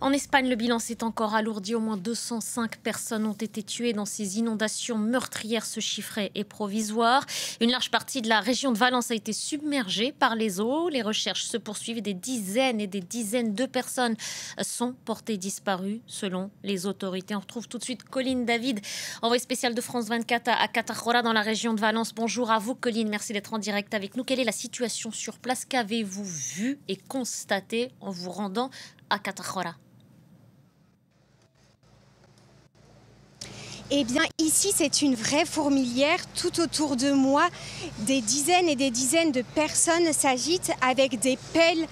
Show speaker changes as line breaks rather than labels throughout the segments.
En Espagne, le bilan s'est encore alourdi. Au moins 205 personnes ont été tuées dans ces inondations meurtrières. Ce chiffre est provisoire. Une large partie de la région de Valence a été submergée par les eaux. Les recherches se poursuivent. Des dizaines et des dizaines de personnes sont portées disparues selon les autorités. On retrouve tout de suite Colline David, envoyé spécial de France 24 à Catarrola dans la région de Valence. Bonjour à vous, Colline. Merci d'être en direct avec nous. Quelle est la situation sur place? Qu'avez-vous vu et constaté en vous rendant à Catarrola
Eh bien, ici, c'est une vraie fourmilière. Tout autour de moi, des dizaines et des dizaines de personnes s'agitent avec des pelles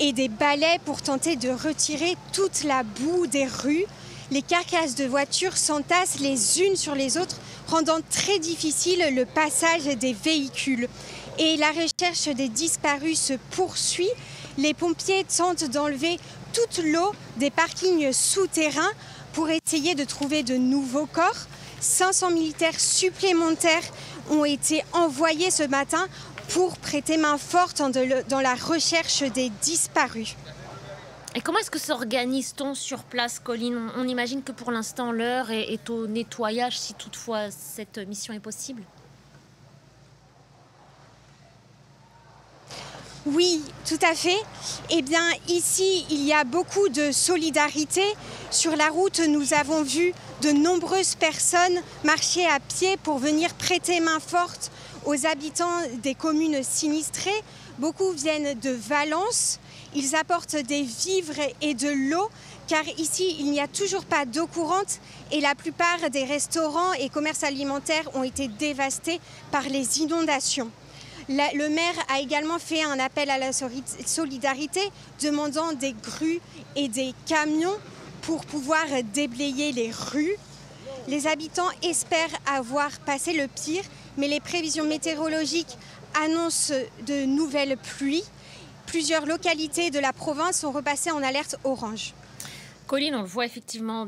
et des balais pour tenter de retirer toute la boue des rues. Les carcasses de voitures s'entassent les unes sur les autres, rendant très difficile le passage des véhicules. Et la recherche des disparus se poursuit. Les pompiers tentent d'enlever toute l'eau des parkings souterrains pour essayer de trouver de nouveaux corps. 500 militaires supplémentaires ont été envoyés ce matin pour prêter main forte dans la recherche des disparus.
Et comment est-ce que s'organise-t-on sur place, Colline? On imagine que pour l'instant l'heure est au nettoyage, si toutefois cette mission est possible
Oui, tout à fait. Eh bien, ici, il y a beaucoup de solidarité. Sur la route, nous avons vu de nombreuses personnes marcher à pied pour venir prêter main forte aux habitants des communes sinistrées. Beaucoup viennent de Valence. Ils apportent des vivres et de l'eau, car ici, il n'y a toujours pas d'eau courante et la plupart des restaurants et commerces alimentaires ont été dévastés par les inondations le maire a également fait un appel à la solidarité, demandant des grues et des camions pour pouvoir déblayer les rues. Les habitants espèrent avoir passé le pire, mais les prévisions météorologiques annoncent de nouvelles pluies. Plusieurs localités de la province sont repassées en alerte orange.
Colline, on voit effectivement.